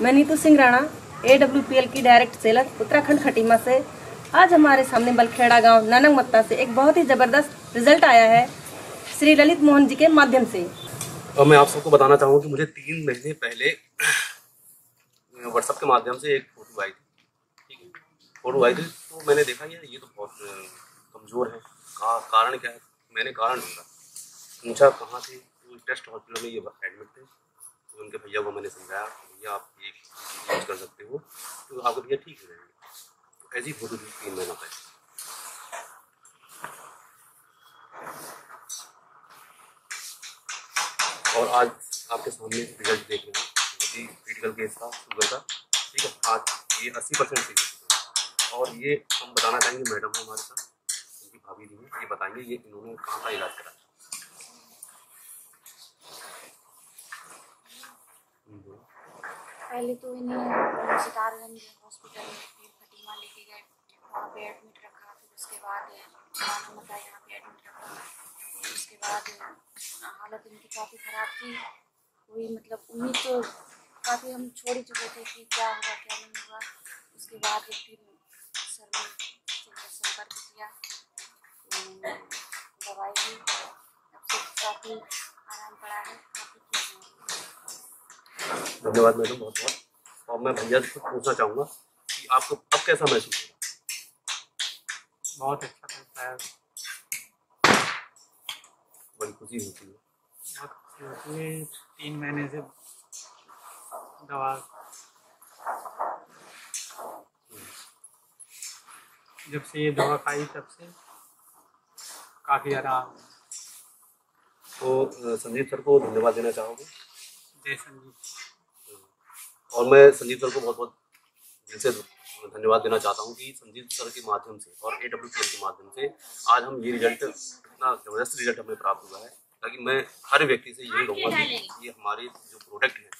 मैं Neetu Singh Rana A W P L की direct seller Uttarakhand Khatima से। आज हमारे सामने बलखेड़ा गाँव नानक मत्ता से एक बहुत ही ज़बरदस्त रिज़ल्ट आया है श्री ललित मोहन जी के माध्यम से। और मैं आप सबको बताना चाहूँगा कि मुझे तीन महीने पहले व्हाट्सएप के माध्यम से एक फ़ोटो आई थी। ठीक है? फ़ोटो आई थी तो मैंने देखा यार ये तो बहुत कमज़ोर है। का, कारण क्या है? मैंने कारण ढूंढा। पूछा कहाँ थे? तो टेस्ट हॉस्पिटल में ये एडमिट थे। तो उनके भैया को मैंने समझाया भैया आप ये यूज़ कर सकते हो तो आपके भैया ठीक हो तो ऐसी फ़ोटो थी तीन महीना पहले और आज आपके सामने रिज़ल्ट देख रहे हैं बहुत ही क्रिटिकल केस था शुगर का। ठीक है, आज ये अस्सी परसेंट है और ये हम बताना चाहेंगे मैडम हमारे साथ, उनकी भाभी जी ये बताएँगे, ये इन्होंने कहाँ का इलाज करा पहले तो इन्हें सितारगंज हॉस्पिटल में फिर फटीमा लेके गए, वहाँ पे एडमिट रखा, फिर उसके बाद होता यहाँ पे एडमिट रखा उसके बाद हालत इनकी काफ़ी ख़राब थी। कोई मतलब उम्मीद तो काफ़ी हम छोड़ ही चुके थे कि क्या होगा, क्या नहीं होगा। उसके बाद फिर सर ने संपर्क किया दवाई ली अब से काफ़ी आराम पड़ा है, काफ़ी ठीक है। धन्यवाद मैडम बहुत बहुत और मैं भैया से पूछना चाहूँगा कि आपको अब कैसा महसूस हो बहुत अच्छा लगता है। बड़ी खुशी होती है। बहुत खुशी होती है। तीन महीने से दवा जब से ये दवा खाई तब से काफ़ी आराम। तो संजीव सर को धन्यवाद देना चाहोगे। जय संजीव और मैं संजीव सर को बहुत बहुत दिल से धन्यवाद देना चाहता हूँ कि संजीव सर के माध्यम से और ए डब्ल्यू के माध्यम से आज हम ये रिज़ल्ट इतना ज़बरदस्त रिज़ल्ट हमें प्राप्त हुआ है, ताकि मैं हर व्यक्ति से यही कहूँगा कि ये हमारे जो प्रोडक्ट हैं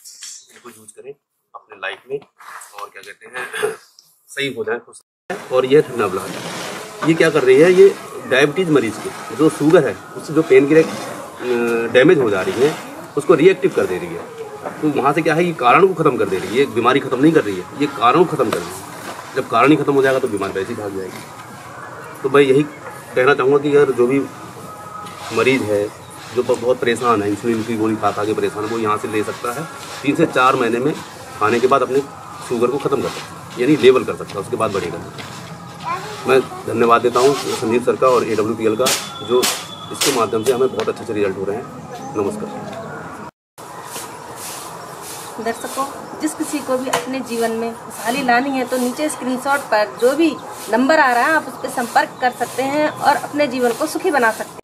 इनको यूज़ करें अपने लाइफ में और क्या कहते हैं, सही हो जाए, खुश। और यह ठंडा ब्लाड ये क्या कर रही है, ये डायबिटीज़ मरीज़ के जो शुगर है, उससे जो पेन की डैमेज हो जा रही है, उसको रिएक्टिव कर दे रही है तो वहाँ से क्या है, ये कारण को खत्म कर दे रही है ये बीमारी खत्म नहीं कर रही है, ये कारण को खत्म कर रही है। जब कारण ही खत्म हो जाएगा तो बीमारी वैसे ही भाग जाएगी। तो मैं यही कहना चाहूँगा कि यार जो भी मरीज़ है, जो बहुत परेशान है इंसुलिन की गोली खा खा के परेशान है, वो यहाँ से ले सकता है, तीन से चार महीने में खाने के बाद अपने शुगर को ख़त्म कर सकता है, यानी लेवल कर सकता है, उसके बाद बढ़ेगा। मैं धन्यवाद देता हूँ संदीप सर का और ए का, जो इसके माध्यम से हमें बहुत अच्छे अच्छे रिज़ल्ट हो रहे हैं। नमस्कार। दर्शकों, जिस किसी को भी अपने जीवन में खुशहाली लानी है तो नीचे स्क्रीनशॉट पर जो भी नंबर आ रहा है, आप उस पर संपर्क कर सकते हैं और अपने जीवन को सुखी बना सकते हैं।